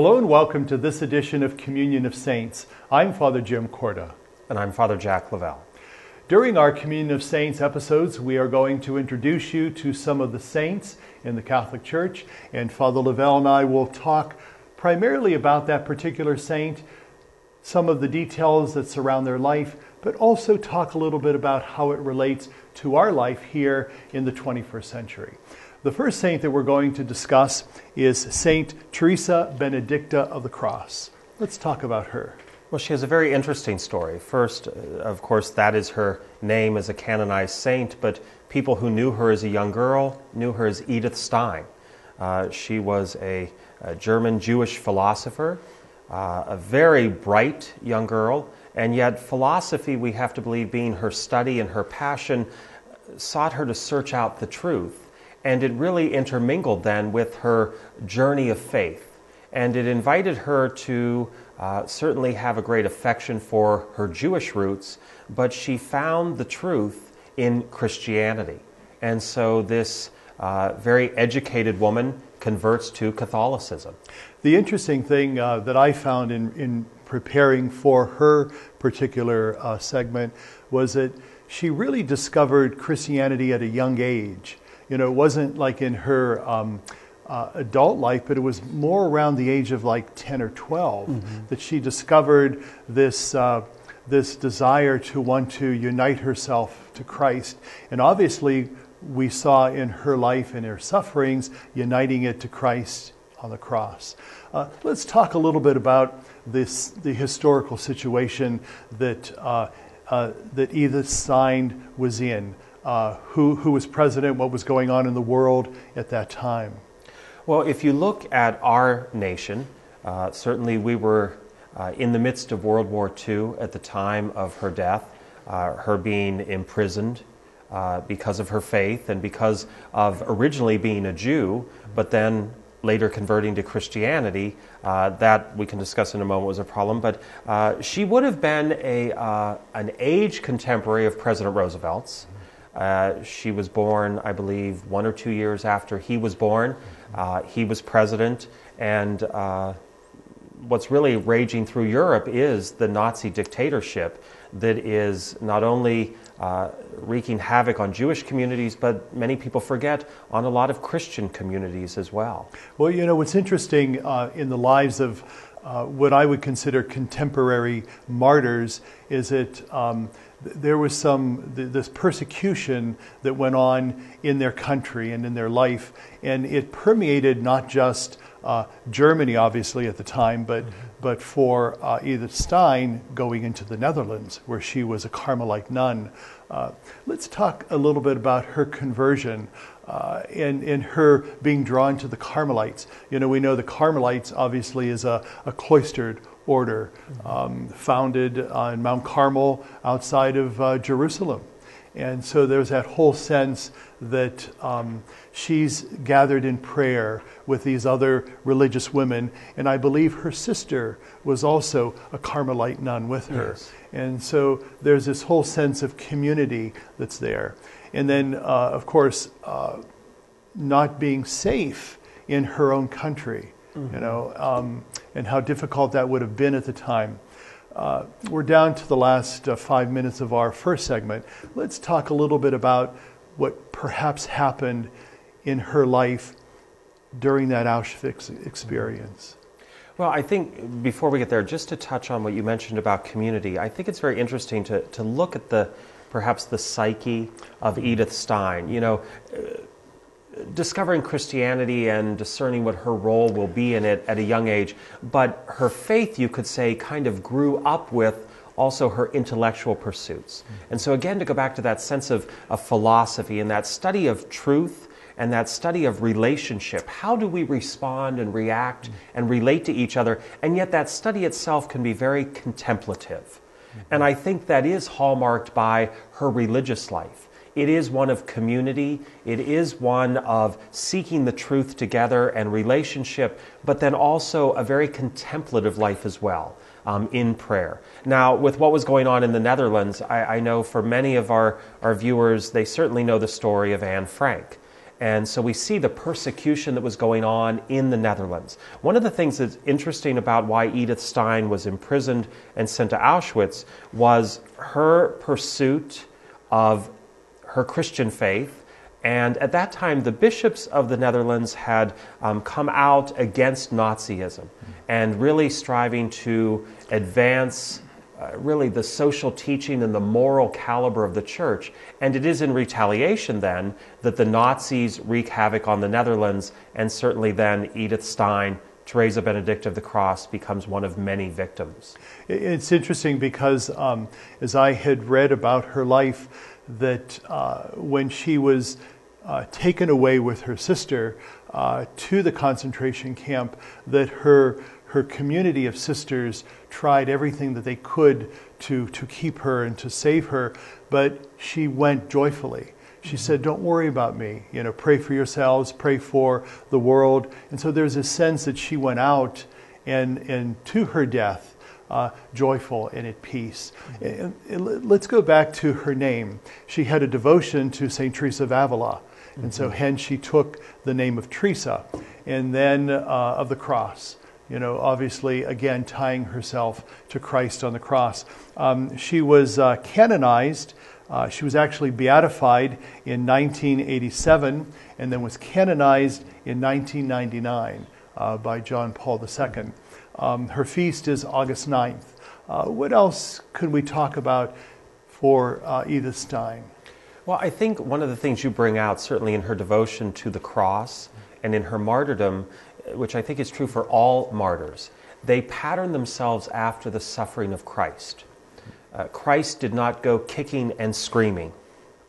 Hello and welcome to this edition of Communion of Saints. I'm Father Jim Korda. And I'm Father Jack Lavelle. During our Communion of Saints episodes, we are going to introduce you to some of the saints in the Catholic Church, and Father Lavelle and I will talk primarily about that particular saint, some of the details that surround their life, but also talk a little bit about how it relates to our life here in the 21st century. The first saint that we're going to discuss is Saint Teresa Benedicta of the Cross. Let's talk about her. Well, she has a very interesting story. First, uh, of course, that is her name as a canonized saint, but people who knew her as a young girl knew her as Edith Stein. Uh, she was a, a, German Jewish philosopher, uh, a very bright young girl, and yet philosophy, we have to believe, being her study and her passion, sought her to search out the truth and it really intermingled then with her journey of faith. And it invited her to uh, certainly have a great affection for her Jewish roots, but she found the truth in Christianity. And so this uh, very educated woman converts to Catholicism. The interesting thing uh, that I found in, in preparing for her particular uh, segment was that she really discovered Christianity at a young age. You know, it wasn't like in her um, uh, adult life, but it was more around the age of like 10 or 12 mm-hmm. that she discovered this. Uh, this desire to want to unite herself to Christ. And obviously, we saw in her life and her sufferings uniting it to Christ on the cross. Uh, let's talk a little bit about this, the historical situation that, uh, uh, that Edith Stein was in uh, who, who was president, what was going on in the world at that time. Well, if you look at our nation, uh, certainly we were uh, in the midst of World War II at the time of her death, uh, her being imprisoned uh, because of her faith and because of originally being a Jew, but then later converting to Christianity. Uh, that we can discuss in a moment was a problem, but uh, she would have been a, uh, an age contemporary of President Roosevelt's. Uh, she was born, I believe, one or two years after he was born. Uh, he was president, and uh, what's really raging through Europe is the Nazi dictatorship that is not only uh, wreaking havoc on Jewish communities, but many people forget on a lot of Christian communities as well. Well, you know, what's interesting uh, in the lives of uh, what I would consider contemporary martyrs is that um, there was some this persecution that went on in their country and in their life, and it permeated not just uh, Germany, obviously at the time, but mm-hmm. But for uh, Edith Stein going into the Netherlands, where she was a Carmelite nun. Uh, let's talk a little bit about her conversion uh, and, and her being drawn to the Carmelites. You know, we know the Carmelites obviously is a, a cloistered order um, founded on Mount Carmel outside of uh, Jerusalem. And so there's that whole sense that um, she's gathered in prayer with these other religious women. And I believe her sister was also a Carmelite nun with her. Yes. And so there's this whole sense of community that's there. And then, uh, of course, uh, not being safe in her own country, mm-hmm. you know, um, and how difficult that would have been at the time. Uh, we're down to the last uh, five minutes of our first segment. Let's talk a little bit about what perhaps happened in her life during that Auschwitz experience. Well, I think before we get there, just to touch on what you mentioned about community, I think it's very interesting to, to look at the perhaps the psyche of Edith Stein. You know, discovering Christianity and discerning what her role will be in it at a young age, but her faith, you could say, kind of grew up with also her intellectual pursuits. And so, again, to go back to that sense of, of philosophy and that study of truth and that study of relationship. How do we respond and react and relate to each other? And yet, that study itself can be very contemplative. And I think that is hallmarked by her religious life. It is one of community. It is one of seeking the truth together and relationship, but then also a very contemplative life as well um, in prayer. Now, with what was going on in the Netherlands, I, I know for many of our, our viewers, they certainly know the story of Anne Frank. And so we see the persecution that was going on in the Netherlands. One of the things that's interesting about why Edith Stein was imprisoned and sent to Auschwitz was her pursuit of her Christian faith. And at that time, the bishops of the Netherlands had um, come out against Nazism and really striving to advance uh, really the social teaching and the moral caliber of the church. And it is in retaliation then that the Nazis wreak havoc on the Netherlands, and certainly then Edith Stein, Teresa Benedict of the Cross, becomes one of many victims. It's interesting because um, as I had read about her life, that uh, when she was uh, taken away with her sister uh, to the concentration camp, that her her community of sisters tried everything that they could to, to keep her and to save her, but she went joyfully. She said, Don't worry about me. You know, pray for yourselves, pray for the world. And so there's a sense that she went out and, and to her death, uh, joyful and at peace. And, and let's go back to her name. She had a devotion to St. Teresa of Avila. And so, hence, she took the name of Teresa and then uh, of the cross you know, obviously, again, tying herself to Christ on the cross. Um, she was uh, canonized. Uh, she was actually beatified in 1987 and then was canonized in 1999 uh, by John Paul II. Um, her feast is August 9th. Uh, what else could we talk about for uh, Edith Stein? Well, I think one of the things you bring out, certainly in her devotion to the cross and in her martyrdom, which I think is true for all martyrs, they pattern themselves after the suffering of Christ. Uh, Christ did not go kicking and screaming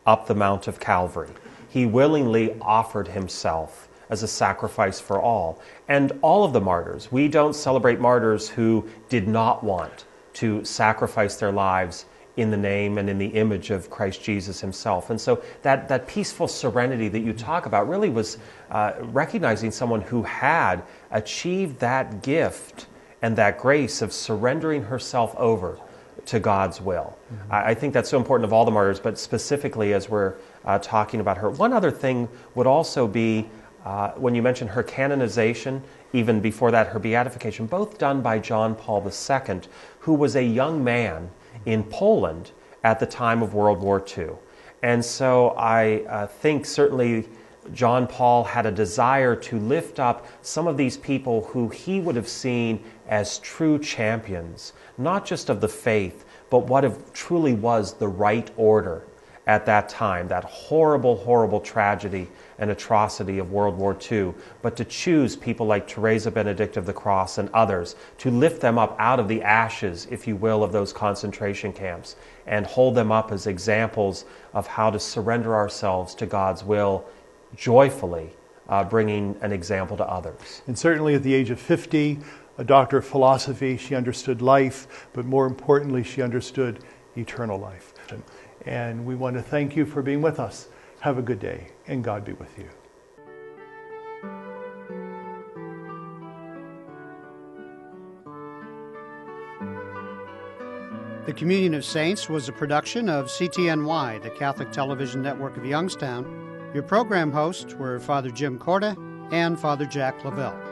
up the Mount of Calvary. He willingly offered himself as a sacrifice for all. And all of the martyrs, we don't celebrate martyrs who did not want to sacrifice their lives in the name and in the image of Christ Jesus himself. And so that, that peaceful serenity that you talk about really was uh, recognizing someone who had achieved that gift and that grace of surrendering herself over to God's will. Mm-hmm. I, I, think that's so important of all the martyrs, but specifically as we're uh, talking about her. One other thing would also be uh, when you mentioned her canonization, even before that, her beatification, both done by John Paul II, who was a young man in Poland at the time of World War II. And so I uh, think certainly John Paul had a desire to lift up some of these people who he would have seen as true champions, not just of the faith, but what truly was the right order at that time, that horrible, horrible tragedy and atrocity of World War II, but to choose people like Teresa Benedict of the Cross and others, to lift them up out of the ashes, if you will, of those concentration camps, and hold them up as examples of how to surrender ourselves to God's will joyfully, uh, bringing an example to others. And certainly at the age of 50, a doctor of philosophy, she understood life, but more importantly, she understood eternal life. And we want to thank you for being with us. Have a good day, and God be with you. The Communion of Saints was a production of CTNY, the Catholic Television Network of Youngstown. Your program hosts were Father Jim Korda and Father Jack Lavelle.